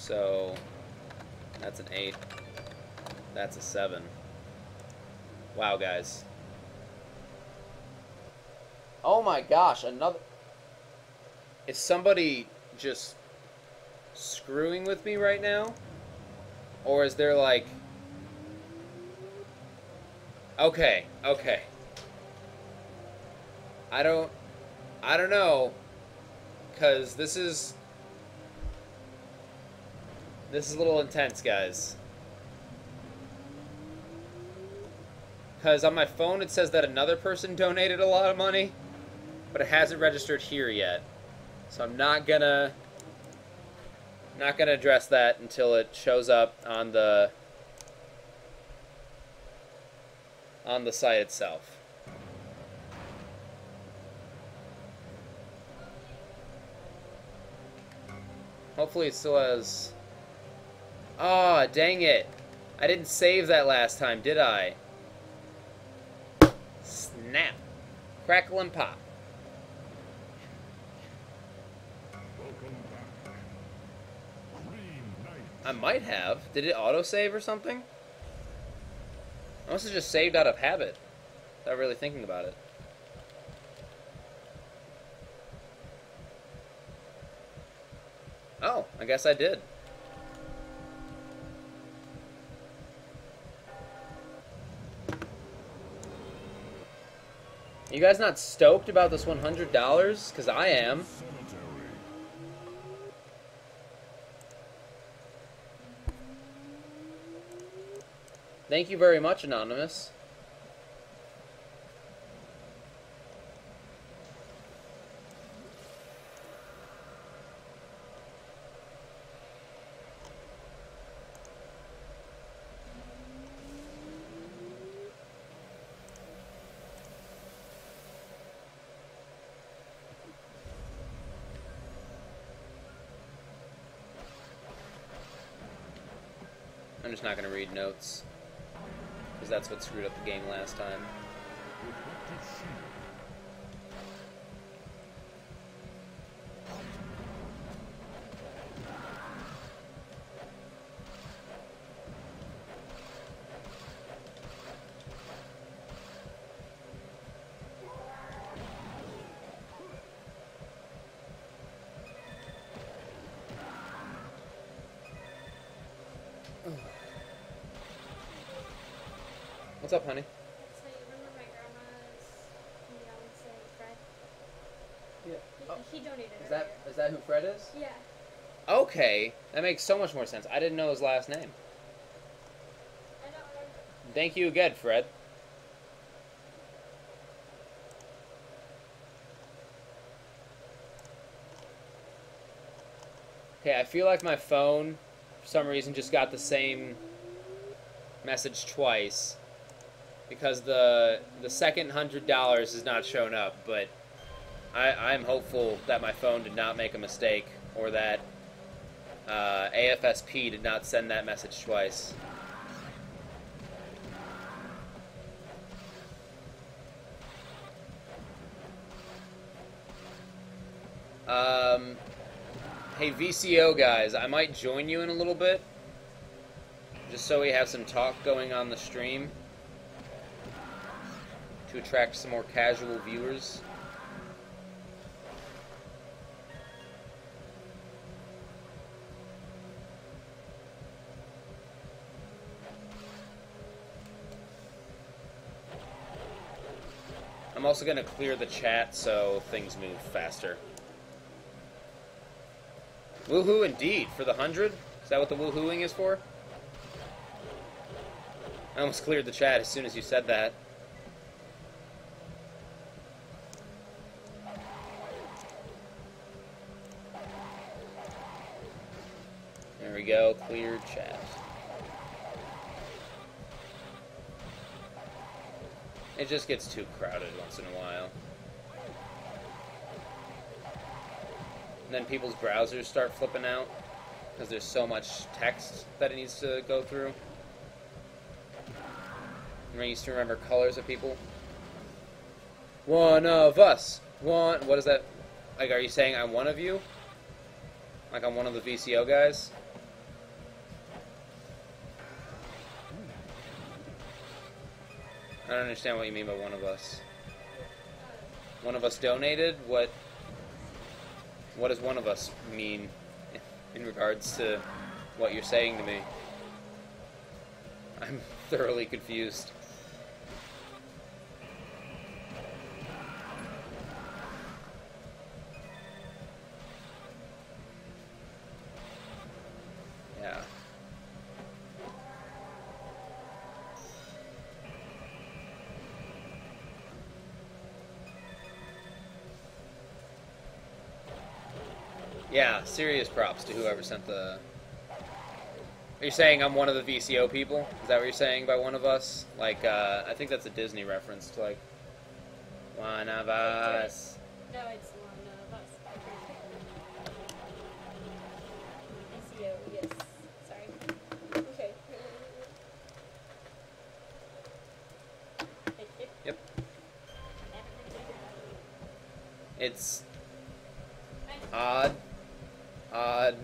So that's an 8. That's a 7. Wow, guys. Oh my gosh, another. Is somebody just screwing with me right now? Or is there like. Okay, okay. I don't. I don't know. Because this is. This is a little intense, guys. Because on my phone it says that another person donated a lot of money, but it hasn't registered here yet. So I'm not gonna not gonna address that until it shows up on the on the site itself. Hopefully it still has... Oh, dang it. I didn't save that last time, did I? Snap. Crackle and pop. I might have. Did it autosave or something? I must have just saved out of habit. Without really thinking about it. Oh, I guess I did. You guys not stoked about this $100? Because I am. Thank you very much, Anonymous. I'm just not going to read notes. Because that's what screwed up the game last time. What's up, honey? So you remember my grandma's fiance, Fred? Yeah. He, Oh. he donated Is that earlier. is that who Fred is? Yeah. Okay, that makes so much more sense. I didn't know his last name. I don't remember. Thank you again, Fred. Okay, I feel like my phone, for some reason, just got the same message twice because the the second hundred dollars has not shown up. But I, I'm hopeful that my phone did not make a mistake or that uh, AFSP did not send that message twice. Um, hey VCO guys, I might join you in a little bit, just so we have some talk going on the stream to attract some more casual viewers. I'm also going to clear the chat so things move faster. Woohoo indeed, for the 100? Is that what the woohooing is for? I almost cleared the chat as soon as you said that. There cleared chat. It just gets too crowded once in a while. And then people's browsers start flipping out because there's so much text that it needs to go through. And I used to remember colors of people. One of us. One. What is that? Like, are you saying I'm one of you? Like I'm one of the VCO guys? I don't understand what you mean by one of us. One of us donated? What what does one of us mean in regards to what you're saying to me? I'm thoroughly confused. Yeah, serious props to whoever sent the. Are you saying I'm one of the VCO people? Is that what you're saying by one of us? Like, uh, I think that's a Disney reference to like one of us. no, it's one of us. SEO, yes. Sorry. Okay. Yep. It's odd, odd,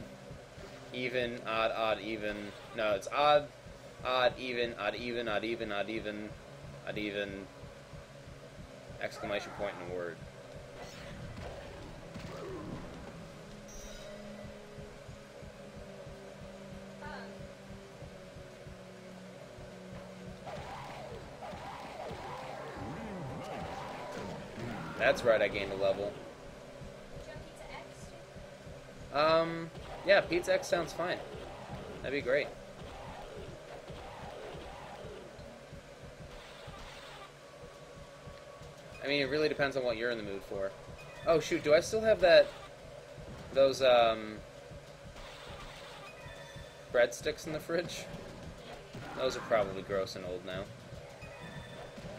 even, odd, odd, even. No, it's odd, odd, even, odd, even, odd, even, odd, even, odd, even. Exclamation point in a word. That's right, I gained a level. Um, yeah, Pizza X sounds fine. That'd be great. I mean, it really depends on what you're in the mood for. Oh shoot, do I still have that? Those um, breadsticks in the fridge? Those are probably gross and old now.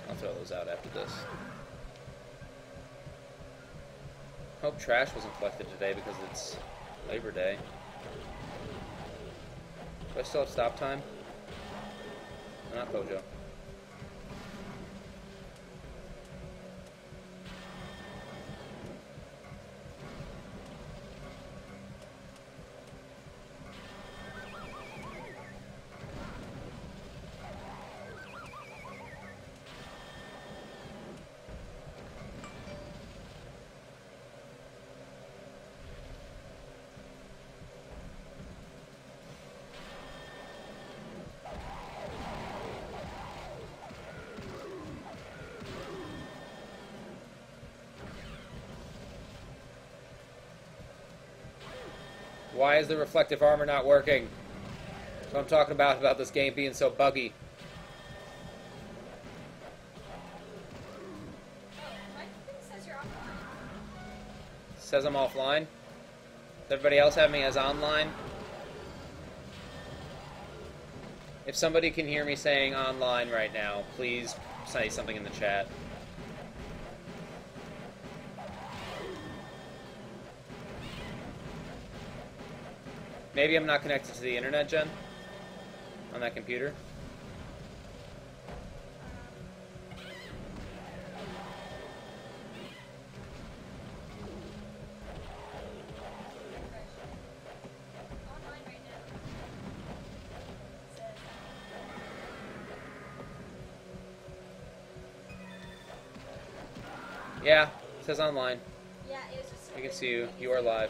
I'll throw those out after this. Hope trash wasn't collected today because it's Labor Day. Do I still have stop time? Not Pojo. Why is the reflective armor not working? That's what I'm talking about about this game being so buggy. Says I'm offline. Does everybody else have me as online? If somebody can hear me saying online right now, please say something in the chat. Maybe I'm not connected to the internet, Jen? On that computer? Online right now. Says, Yeah, it says online. yeah, it was just. We can see you. You are live.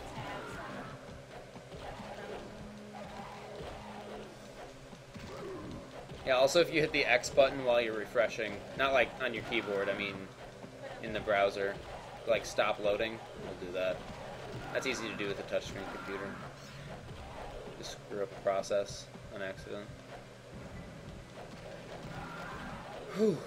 Yeah, also if you hit the X button while you're refreshing, not like on your keyboard, I mean in the browser, like stop loading, we'll do that. That's easy to do with a touchscreen computer. Just screw up a process on accident. Whew.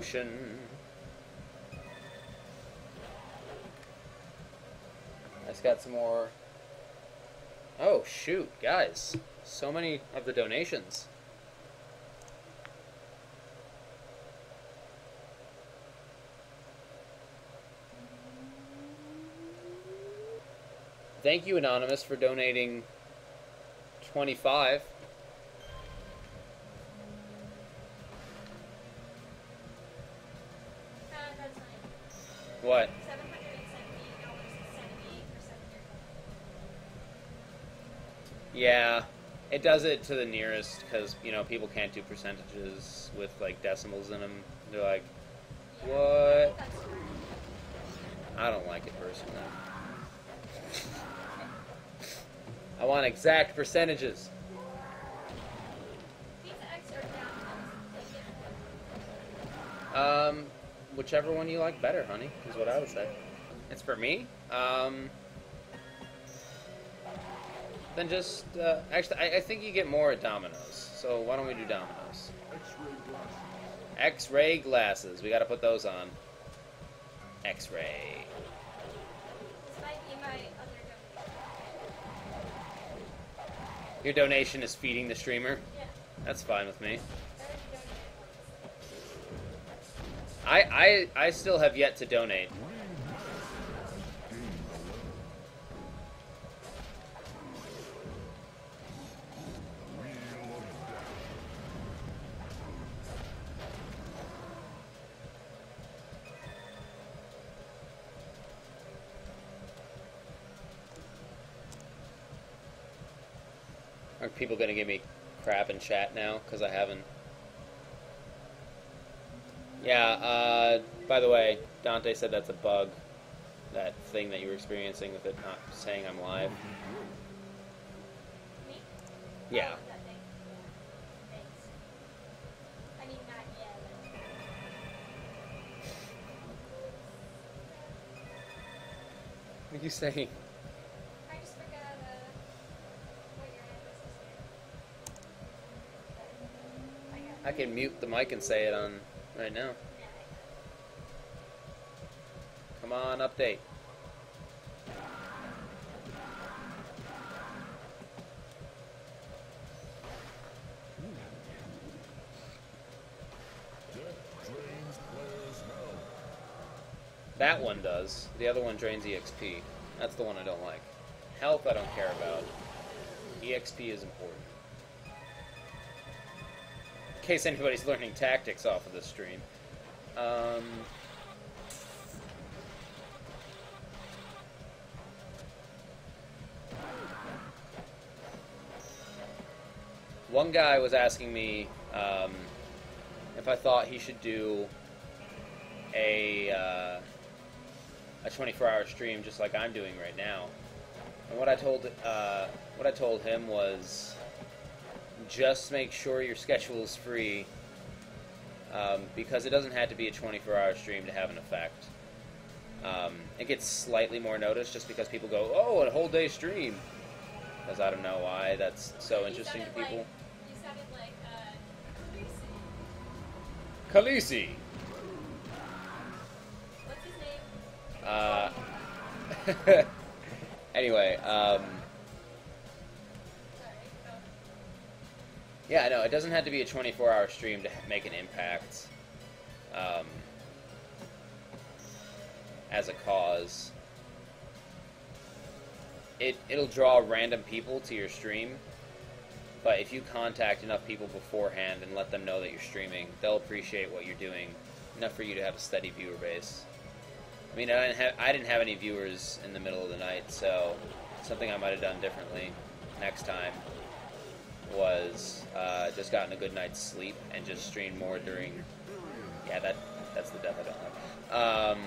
Potion. I just got some more. Oh shoot, guys! So many of the donations. Thank you, Anonymous, for donating 25. Years. Yeah, it does it to the nearest because you know people can't do percentages with like decimals in them. They're like, What? I don't like it personally. I want exact percentages. Um, whichever one you like better, honey, is what I would say. It's for me. Um, then just uh, actually, I, I think you get more at Domino's. So why don't we do Domino's? X-ray glasses. We got to put those on. X-ray. This might be my other donation. Your donation is feeding the streamer. Yeah. That's fine with me. I. I I, still have yet to donate. Are people gonna give me crap in chat now because I haven't? Yeah. Uh, by the way, Dante said that's a bug. That thing that you were experiencing with it not saying I'm live. Me? Yeah. That thing. Thanks. I mean, not yet. but- What are you saying? I just forgot uh, what your address is here. I can mute the mic and say it on right now. Come on, update. That one does. The other one drains EXP. That's the one I don't like. Health I don't care about. EXP is important. In case anybody's learning tactics off of this stream. Um, one guy was asking me um, if I thought he should do a uh, a 24-hour stream just like I'm doing right now. And what I told uh, what I told him was just make sure your schedule is free um, because it doesn't have to be a 24-hour stream to have an effect. Um, it gets slightly more notice just because people go, "Oh, a whole day stream," because I don't know why that's so You interesting to people. Like, like, uh. Khaleesi. What's his name? Uh, anyway, um, yeah, no, it doesn't have to be a 24-hour stream to make an impact um, as a cause. It it'll draw random people to your stream, but if you contact enough people beforehand and let them know that you're streaming, they'll appreciate what you're doing enough for you to have a steady viewer base. I mean, I didn't have I didn't have any viewers in the middle of the night, so something I might have done differently next time was uh, just gotten a good night's sleep and just streamed more during. Yeah, that that's the death I don't like. Um,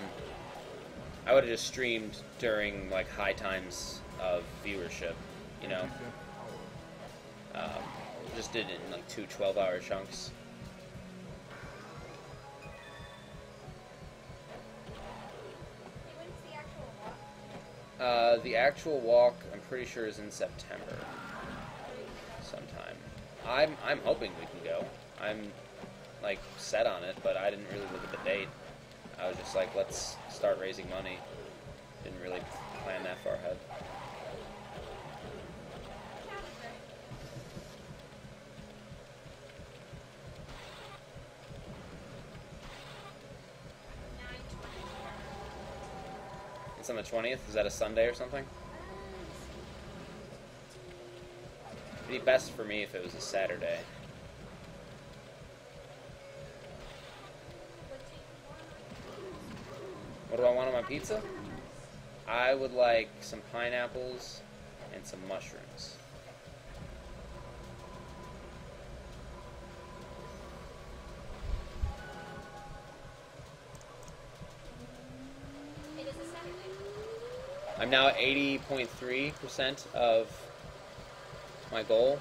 I would have just streamed during like high times of viewership, you know. Um, just did it in like two 12-hour chunks. The actual walk? Uh, the actual walk, I'm pretty sure, is in September. I'm I'm hoping we can go. I'm like set on it, but I didn't really look at the date. I was just like, let's start raising money. Didn't really plan that far ahead. It's on the 20th. Is that a Sunday or something? Be best for me if it was a Saturday. What do you want? What do I want on my pizza? I would like some pineapples and some mushrooms. It is a Saturday. I'm now at 80.3% of my goal.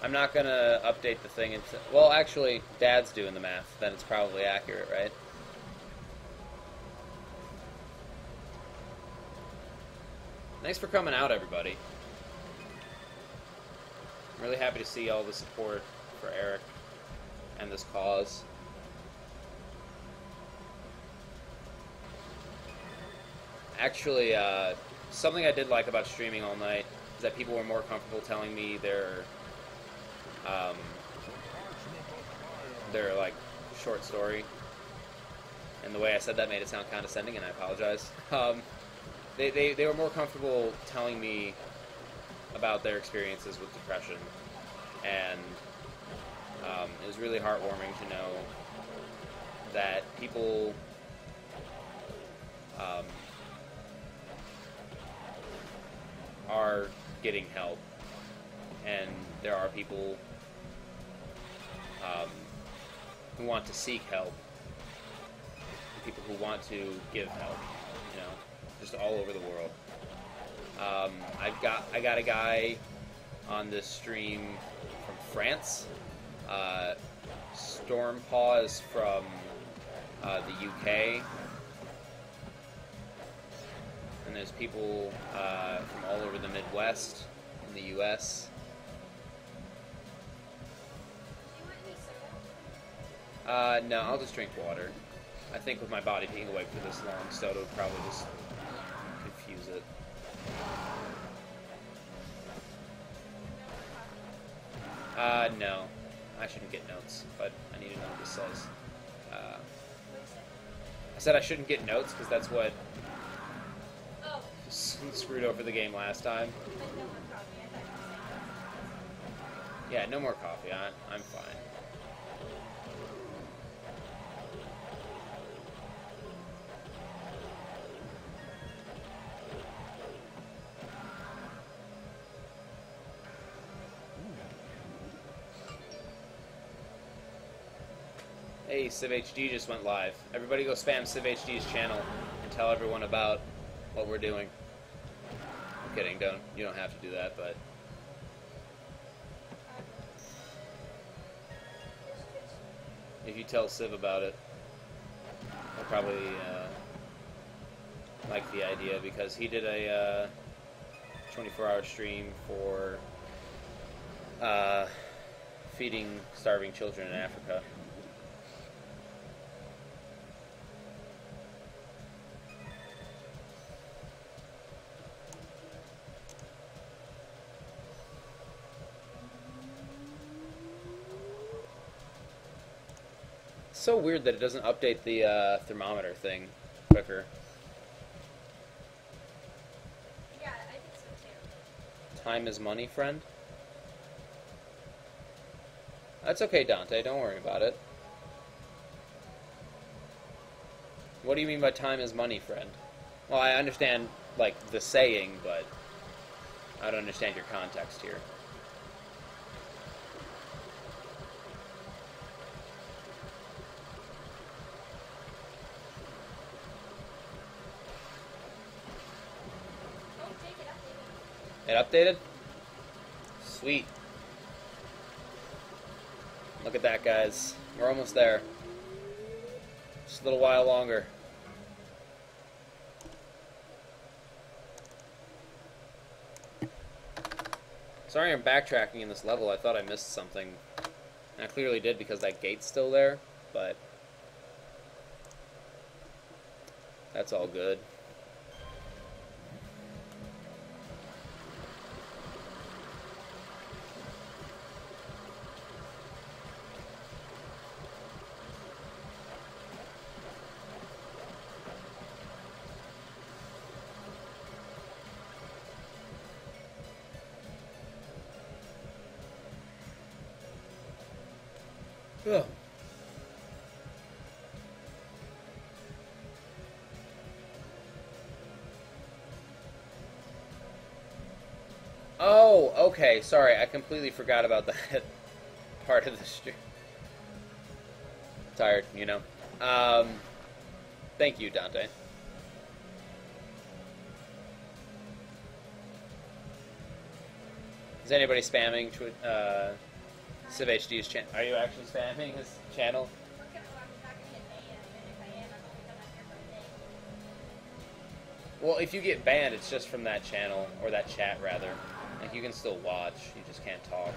I'm not gonna update the thing until. Well, actually, Dad's doing the math. Then it's probably accurate, right? Thanks for coming out, everybody. I'm really happy to see all the support for Erik and this cause. Actually, uh, something I did like about streaming all night that people were more comfortable telling me their um, their like short story. And the way I said that made it sound condescending, and I apologize. Um, they, they, they were more comfortable telling me about their experiences with depression, and um, it was really heartwarming to know that people um, are getting help, and there are people um, who want to seek help, people who want to give help, you know, just all over the world. Um, I've got I got a guy on this stream from France. Uh, Storm Paw is from uh, the UK. And there's people uh, from all over the Midwest in the US. Uh, no, I'll just drink water. I think with my body being awake for this long, soda would probably just confuse it. Uh, no. I shouldn't get notes, but I need to know what this says. Uh? I said I shouldn't get notes because that's what screwed over the game last time. Yeah, no more coffee. I, I'm fine. Hey, SivHD just went live. Everybody go spam SivHD's channel and tell everyone about what we're doing. Kidding, don't you don't have to do that, but if you tell Siv about it, he'll probably uh, like the idea because he did a uh, 24-hour stream for uh, feeding starving children in Africa. So weird that it doesn't update the uh, thermometer thing quicker. Yeah, I think so too. Time is money, friend. That's okay, Dante. Don't worry about it. What do you mean by time is money, friend? Well, I understand, like, the saying, but I don't understand your context here. It updated. Sweet. Look at that, guys. We're almost there. Just a little while longer. Sorry I'm backtracking in this level. I thought I missed something. And I clearly did because that gate's still there, but that's all good. Oh, okay. Sorry, I completely forgot about that part of the stream. Tired, you know. Um, thank you, Dante. Is anybody spamming twi- uh, SivHD's channel? Are you actually spamming his channel? Well, if you get banned, it's just from that channel or that chat rather. Like you can still watch, you just can't talk.